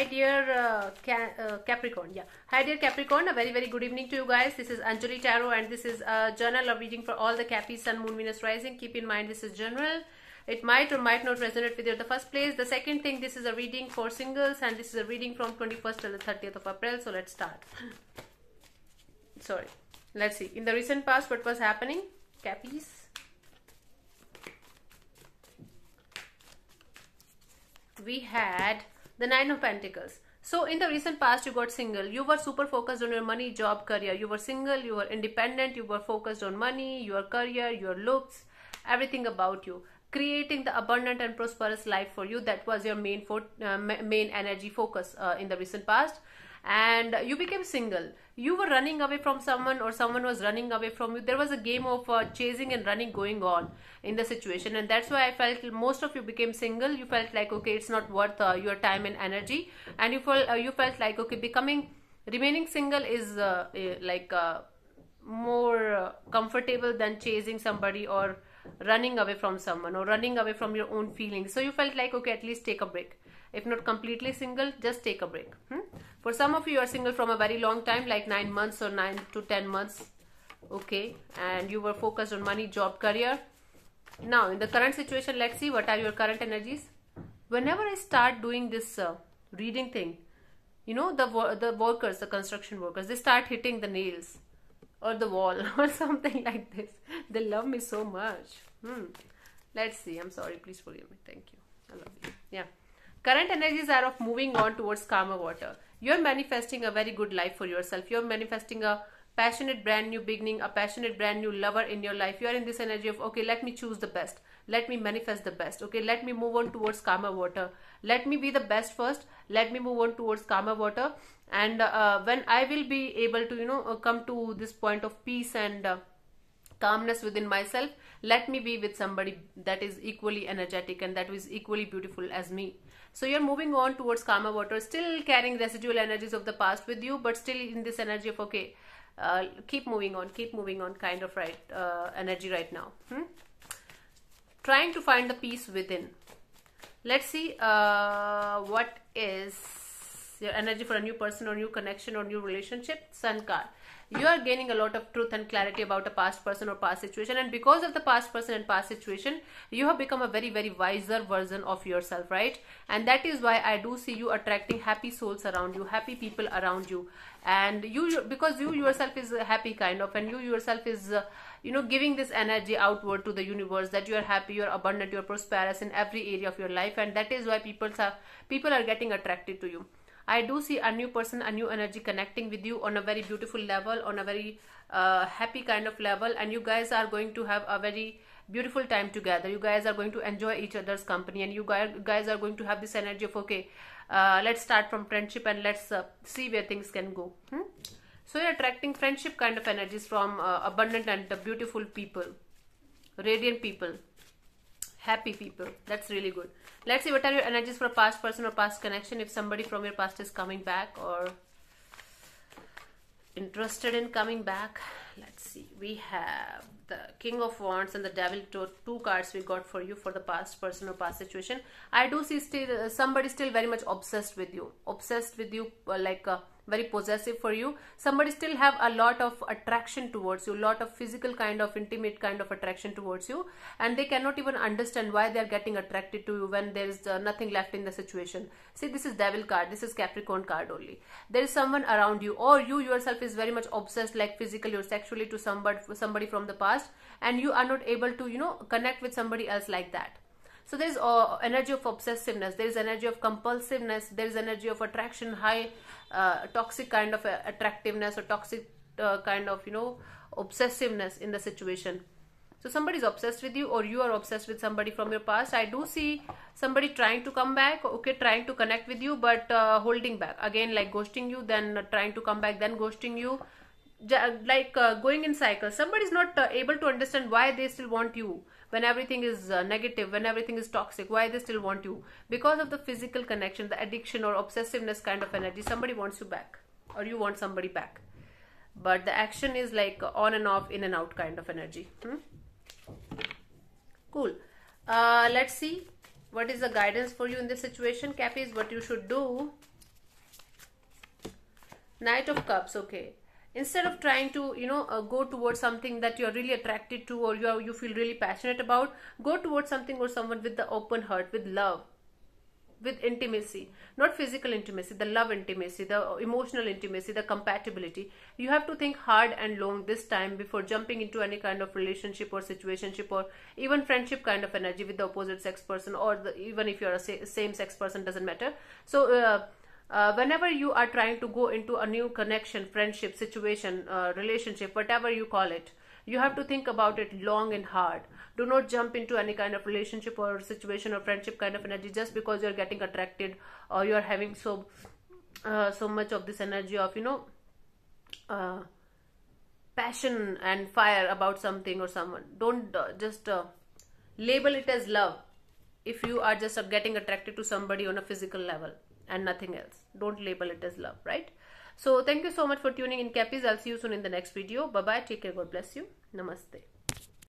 Hi, dear uh, Ca- uh, Capricorn. Yeah. Hi, dear Capricorn. A very, very good evening to you guys. This is Anjalli Tarot, and this is a journal of reading for all the Capis, Sun, Moon, Venus, Rising. Keep in mind, this is general. It might or might not resonate with you the first place. The second thing, this is a reading for singles, and this is a reading from 21st till the 30th of April. So let's start. Sorry. Let's see. In the recent past, what was happening? Capis. we had the nine of pentacles. So in the recent past you got single. You were super focused on your money job career. You were single you were independent you were focused on money your career your looks everything about you. Creating the abundant and prosperous life for you that was your main fo- uh, ma- main energy focus uh, in the recent past and you became single. You were running away from someone or someone was running away from you. There was a game of uh, chasing and running going on in the situation. And that's why i felt most of you became single. You felt like okay it's not worth uh, your time and energy. And you felt uh, you felt like okay becoming remaining single is uh, eh, like uh, more uh, comfortable than chasing somebody or running away from someone or running away from your own feelings. So you felt like okay at least take a break. If not completely single just take a break. Hmm? For some of you you are single from a very long time like 9 months or 9 to 10 months okay? And you were focused on money job career. Now in the current situation let's see what are your current energies. Whenever i start doing this uh, reading thing you know the the workers the construction workers they start hitting the nails or the wall or something like this. They love me so much. Hmm. let's see. I'm sorry. Please forgive me. Thank you. I love you. Yeah. Current energies are of moving on towards calmer water you're manifesting a very good life for yourself. You're manifesting a passionate brand new beginning a passionate brand new lover in your life. You're in this energy of okay let me choose the best. Let me manifest the best. Okay let me move on towards karma water. Let me be the best first. Let me move on towards karma water. And uh, when i will be able to you know uh, come to this point of peace and uh, calmness within myself let me be with somebody that is equally energetic and that is equally beautiful as me. So you're moving on towards karma water still carrying residual energies of the past with you but still in this energy of okay uh, keep moving on keep moving on kind of right uh, energy right now. Hmm? trying to find the peace within. Let's see uh, what is your energy for a new person or new connection or new relationship sun card. You are gaining a lot of truth and clarity about a past person or past situation and because of the past person and past situation you have become a very very wiser version of yourself right? And that is why i do see you attracting happy souls around you happy people around you. And you because you yourself is a happy kind of and you yourself is uh, you know giving this energy outward to the universe that you are happy you are abundant you are prosperous in every area of your life and that is why people are people are getting attracted to you I do see a new person, a new energy connecting with you on a very beautiful level, on a very uh, happy kind of level, and you guys are going to have a very beautiful time together. You guys are going to enjoy each other's company, and you guys are going to have this energy of okay, uh, let's start from friendship and let's uh, see where things can go. Hmm? So you're attracting friendship kind of energies from uh, abundant and beautiful people, radiant people happy people. That's really good. Let's see what are your energies for a past person or past connection? If somebody from your past is coming back or interested in coming back let's see. We have the king of wands and the devil two cards we got for you for the past person or past situation. I do see still somebody still very much obsessed with you. Obsessed with you uh, like uh, very possessive for you. Somebody still have a lot of attraction towards you lot of physical kind of intimate kind of attraction towards you and they cannot even understand why they are getting attracted to you when there is uh, nothing left in the situation. See this is devil card this is capricorn card only. There is someone around you or you yourself is very much obsessed like physically or sexually to somebody somebody from the past and you are not able to you know connect with somebody else like that so there is uh, energy of obsessiveness there is energy of compulsiveness there is energy of attraction high uh, toxic kind of uh, attractiveness or toxic uh, kind of you know obsessiveness in the situation. So somebody is obsessed with you or you are obsessed with somebody from your past i do see somebody trying to come back okay trying to connect with you but uh, holding back. Again like ghosting you then trying to come back then ghosting you like uh, going in cycles. Somebody is not uh, able to understand why they still want you when everything is uh, negative when everything is toxic why they still want you. Because of the physical connection the addiction or obsessiveness kind of energy somebody wants you back or you want somebody back. But the action is like on and off in and out kind of energy. Hmm? cool. Uh, let's see what is the guidance for you in this situation. Cappies what you should do. Knight of cups okay instead of trying to you know uh, go towards something that you're really attracted to or you are, you feel really passionate about go towards something or someone with the open heart with love with intimacy. Not physical intimacy the love intimacy the emotional intimacy the compatibility. You have to think hard and long this time before jumping into any kind of relationship or situationship or even friendship kind of energy with the opposite sex person or the, even if you're a sa- same sex person doesn't matter. So uh, uh, whenever you are trying to go into a new connection friendship situation uh, relationship whatever you call it you have to think about it long and hard. Do not jump into any kind of relationship or situation or friendship kind of energy just because you're getting attracted or you're having so uh, so much of this energy of you know uh, passion and fire about something or someone. Don't uh, just uh, label it as love if you are just uh, getting attracted to somebody on a physical level and nothing else. Don't label it as love right? So thank you so much for tuning in cappies. I'll see you soon in the next video. Bye bye take care. God bless you. Namaste